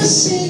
você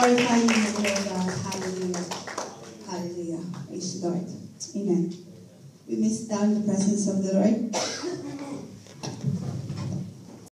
glorify you, Lord God. Hallelujah. Hallelujah. Praise the Lord. Amen. We may down in the presence of the Lord.